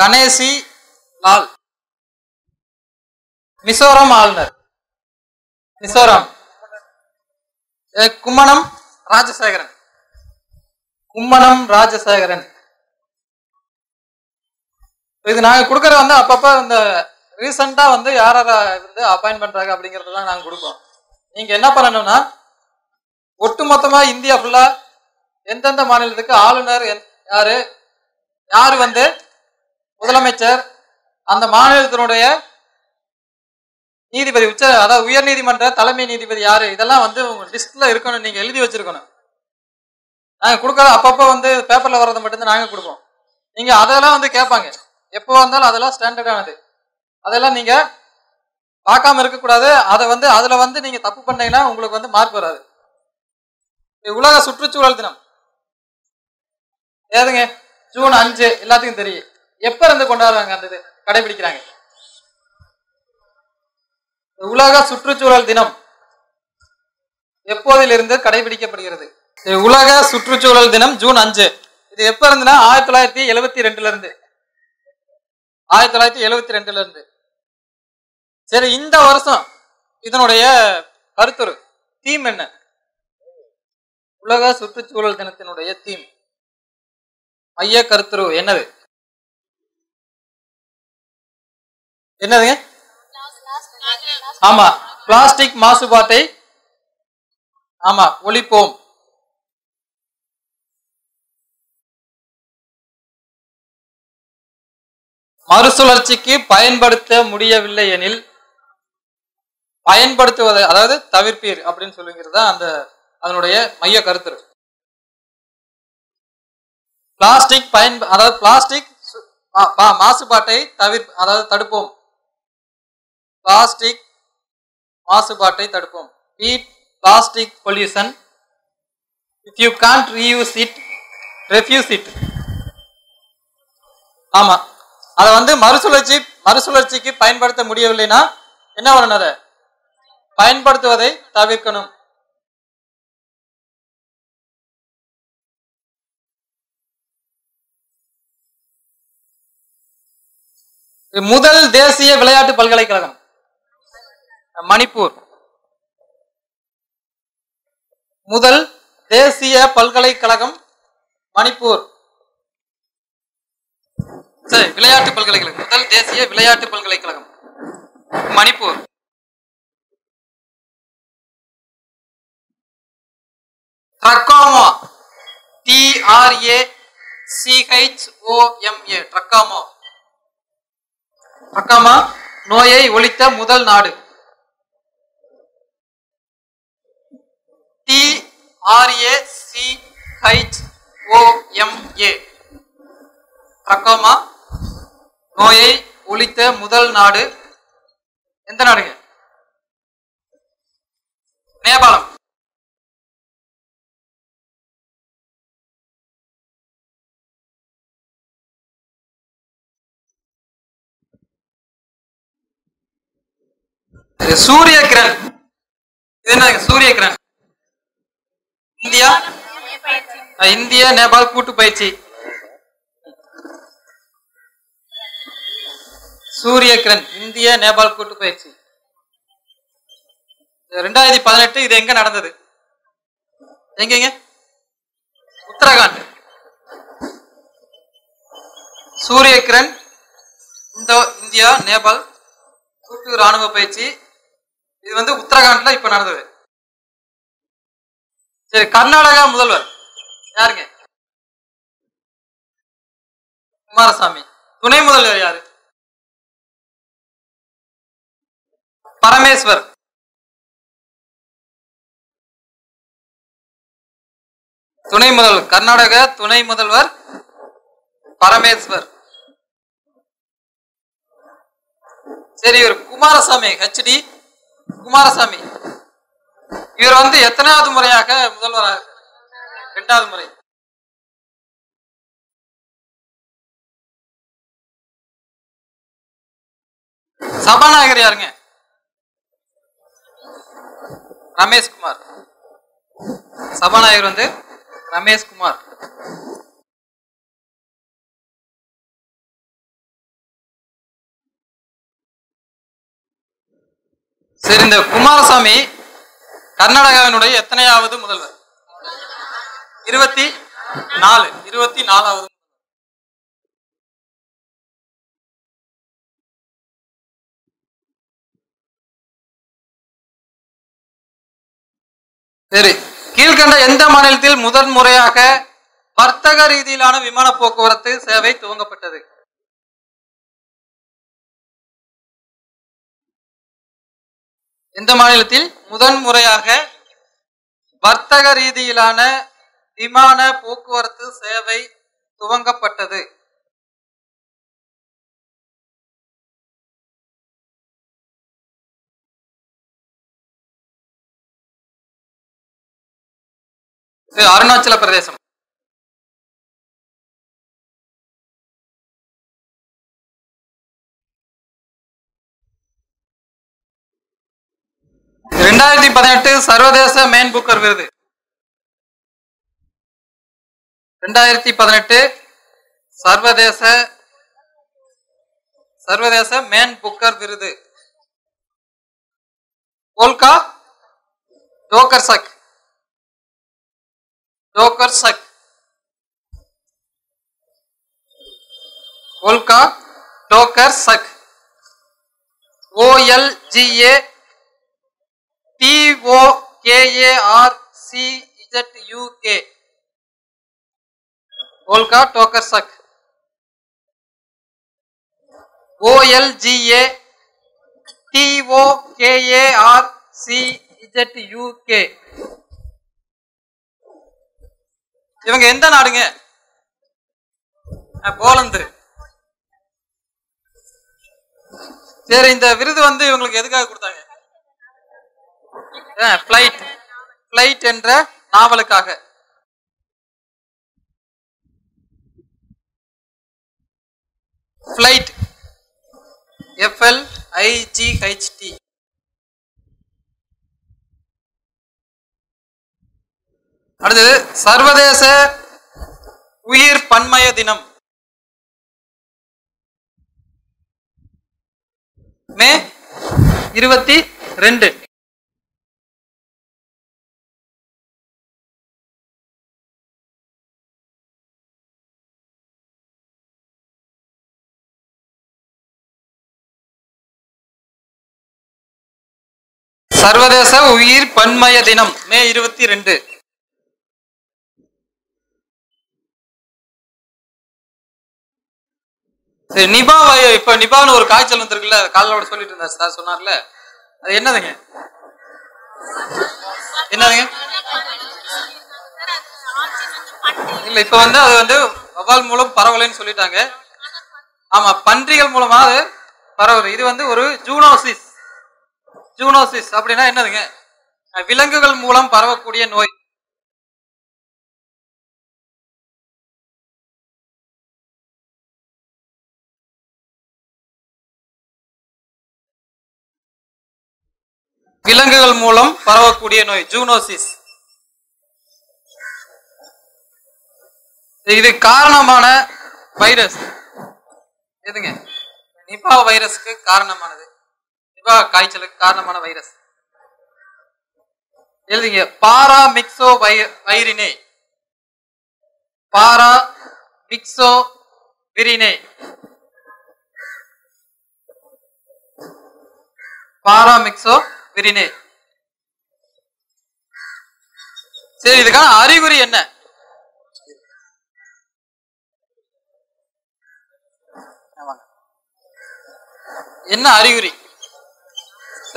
கணேசி லால். மிசோரம் ஆளுநர். மிசோரம். கும்மணம் ராஜசேகரன். கும்மணம் ராஜசேகரன். இது நாங்க கொடுக்கற வந்து அப்பப்ப இந்த ரீசெண்டா வந்து யார் யார வந்து அப்பாயின்ட் பண்றாங்க அப்படிங்கறதெல்லாம் நாங்க கொடுப்போம். நீங்க என்ன பண்ணணும்னா ஒட்டுமொத்தமா இந்தியா ஃபுல்லா எந்தெந்த மாநிலத்துக்கு ஆளுநர் எந்- யாரு? யாரு வந்து முதலமைச்சர் அந்த மாநிலத்தினுடைய நீதிபதி உச்ச அதாவது உயர் நீதிமன்ற தலைமை நீதிபதி யாரு? இதெல்லாம் வந்து உங்க லிஸ்ட்ல இருக்கணும் நீங்க எழுதி வச்சிருக்கணும். நாங்க கொடுக்கறது அப்பப்போ வந்து பேப்பர்ல வர்றதை மட்டும்தான் நாங்க கொடுப்போம். நீங்க அதெல்லாம் வந்து கேட்பாங்க. எப்போ வந்தாலும் அதெல்லாம் ஸ்டாண்டர்டானது அதெல்லாம் நீங்க பார்க்காம இருக்கக்கூடாது. அதை வந்து அதுல வந்து நீங்க தப்பு பண்ணீங்கன்னா உங்களுக்கு வந்து மார்க் வராது. உலக சுற்றுச்சூழல் தினம். ஏதுங்க? ஜூன் அஞ்சு எல்லாத்துக்கும் தெரியும். எப்ப இருந்து கொண்டாடுறாங்க அந்த இது? கடைபிடிக்கிறாங்க. உலக சுற்றுச்சூழல் தினம் எப்போதிலிருந்து கடைபிடிக்கப்படுகிறது? உலக சுற்றுச்சூழல் தினம் ஜூன் அஞ்சு. இது எப்ப இருந்துன்னா ஆயிரத்தி தொள்ளாயிரத்தி எழுவத்தி ரெண்டுல இருந்து. ஆயிரத்தி தொள்ளாயிரத்தி எழுவத்தி ரெண்டுல இருந்து. சரி இந்த வருஷம் இதனுடைய கருத்துரு தீம் என்ன? உலக சுற்றுச்சூழல் தினத்தினுடைய தீம் மைய கருத்துரு என்னது? என்னதுங்க? ஆமா பிளாஸ்டிக் மாசுபாட்டை ஆமா ஒழிப்போம். மறுசுழற்சிக்கு பயன்படுத்த முடியவில்லை எனில் பயன்படுத்துவதை அதாவது தவிர்ப்பீர் அப்படின்னு சொல்லுங்கிறது தான் அந்த அதனுடைய மைய கருத்து பிளாஸ்டிக் பயன் அதாவது பிளாஸ்டிக் மாசுபாட்டை தவிர் அதாவது தடுப்போம். பிளாஸ்டிக் மாசுபாட்டை தடுப்போம். Beat plastic pollution if you can't reuse it refuse it ஆமா. அதை வந்து மறுசுழற்சி மறுசுழற்சிக்கு பயன்படுத்த முடியவில்லைன்னா என்ன பண்ணணும் அதை? பயன்படுத்துவதை தவிர்க்கணும். முதல் தேசிய விளையாட்டு பல்கலைக்கழகம். மணிப்பூர். முதல் தேசிய பல்கலைக்கழகம் மணிப்பூர். சரி விளையாட்டு பல்கலைக்கழகம். முதல் தேசிய விளையாட்டு பல்கலைக்கழகம் மணிப்பூர். ட்ரக்காமா. டிஆர்ஏ சிஹெச்ஓஎம்ஏ ட்ரக்காமோ. ட்ரக்காமா நோயை ஒழித்த முதல் நாடு. ஆர்ஏசிஹெச்ஓஎம்ஏ ட்ரக்கோமா நோயை ஒழித்த முதல் நாடு எந்த நாடுங்க? நேபாளம். சூரிய கிரண் இது என்ன சூரிய கிரண் இந்தியா அஹ், இந்திய நேபாள் கூட்டு பயிற்சி. சூரிய கிரண் இந்திய நேபாள் கூட்டு பயிற்சி. ரெண்டாயிரத்தி பதினெட்டு இது எங்க நடந்தது? எங்கெங்க உத்தரகாண்ட். சூரிய கிரண் இந்தோ இந்தியா நேபாள் கூட்டு ராணுவ பயிற்சி. இது வந்து உத்தரகாண்ட்ல இப்ப நடந்தது. சரி கர்நாடகா முதல்வர். யாருங்க? குமாரசாமி. துணை முதல்வர் யாரு? பரமேஸ்வர். துணை முதல்வர். கர்நாடக துணை முதல்வர் பரமேஸ்வர். சரி இவர் குமாரசாமி ஹெச்டி குமாரசாமி. இவர் வந்து எத்தனாவது முறையாக முதல்வராக இருக்கார்? இரண்டாவது முறை. சபாநாயகர் யாருங்க? ரமேஷ்குமார். சபாநாயகர் வந்து ரமேஷ்குமார். சரி இந்த குமாரசாமி கர்நாடகாவினுடைய எத்தனையாவது முதல்வர்? இருபத்தி நாலு. இருபத்தி நாலாவது சரி. கீழ்கண்ட எந்த மாநிலத்தில் முதன் முறையாக வர்த்தக ரீதியிலான விமான போக்குவரத்து சேவை துவங்கப்பட்டது? எந்த மாநிலத்தில் முதன் முறையாக வர்த்தக ரீதியிலான விமான போக்குவரத்து சேவை துவங்கப்பட்டது? இது அருணாச்சல பிரதேசம். ரெண்டாயிரத்தி பதினெட்டு சர்வதேச மேன் புக்கர் விருது. ரெண்டாயிரத்தி பதினெட்டு சர்வதேச சர்வதேச மேன் புக்கர் விருது. கோல்கா डोकरसक कर सक। ओ L G A T O K A R C इजट you के। उल्का टोकरसक ओ L G A T O K A R C इजट you के। இவங்க எந்த நாடுங்க? போலந்து. சரி இந்த விருது வந்து இவங்களுக்கு எதுக்காக கொடுத்தாங்க? ஃபிளைட் ஃபிளைட் என்ற நாவலுக்காக. ஃபிளைட் எஃப்எல் ஐஜிஹெச்டி அடுத்தது சர்வதேச உயிர் பன்மய தினம். மே இருபத்தி ரெண்டு. சர்வதேச உயிர் பன்மய தினம் மே இருபத்தி ரெண்டு. நிபா இப்ப நிபான்னு ஒரு காய்ச்சல் வந்திருக்குல்ல காலோட சொல்லிட்டு இருந்தார் சார் சொன்னார்ல. அது என்னதுங்க? என்னதுங்க? இல்ல இப்ப வந்து அது வந்து வவால் மூலம் பரவலைன்னு சொல்லிட்டாங்க. ஆமா பன்றிகள் மூலமா அது பரவுது. இது வந்து ஒரு ஜூனோசிஸ். ஜூனோசிஸ் அப்படின்னா என்னதுங்க? விலங்குகள் மூலம் பரவக்கூடிய நோய். விலங்குகள் மூலம் பரவக்கூடிய நோய் ஜூனோசிஸ் இது காரணமான வைரஸ் எதுங்க? நிபா வைரஸ்க்கு காரணமானது. நிபா காய்ச்சலுக்கு காரணமான வைரஸ் எழுதுங்க. Paramyxovirinae paramyxovirinae paramyxovirinae. சரி இதுக்கான அறிகுறி என்ன? என்ன அறிகுறி?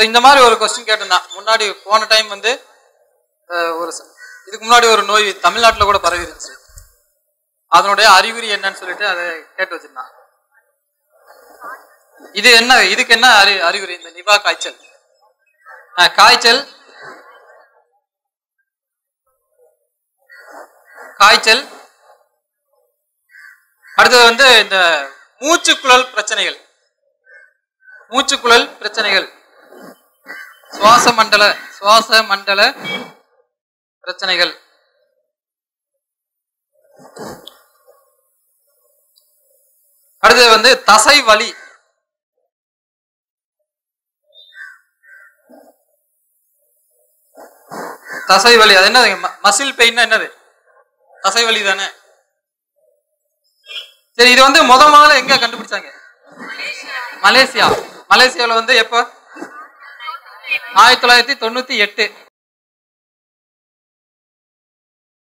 இந்த மாதிரி ஒரு கொஸ்டின் கேட்டிருந்தான் முன்னாடி போன டைம் வந்து ஒரு இதுக்கு முன்னாடி ஒரு நோய் தமிழ்நாட்டுல கூட பரவி இருந்துச்சு. அதனுடைய அறிகுறி என்னன்னு சொல்லிட்டு அதை கேட்டு வச்சிருந்தான் இது என்ன இதுக்கு என்ன அறி அறிகுறி? இந்த நிபா காய்ச்சல். காய்ச்சல். காய்ச்சல். அடுத்தது வந்து இந்த மூச்சுக்குழல் பிரச்சனைகள். மூச்சுக்குழல் பிரச்சனைகள். சுவாச மண்டல சுவாச மண்டல பிரச்சனைகள். அடுத்தது வந்து தசை வலி. தசை வலி அது என்னது? மசில் பெயின்னா என்னது? தசை வலி தானே? சரி இது வந்து முத முதல்ல எங்க கண்டுபிடிச்சாங்க? மலேசியா. மலேசியாவில் வந்து எப்போ? ஆயிரத்தி தொள்ளாயிரத்தி தொண்ணூத்தி எட்டு.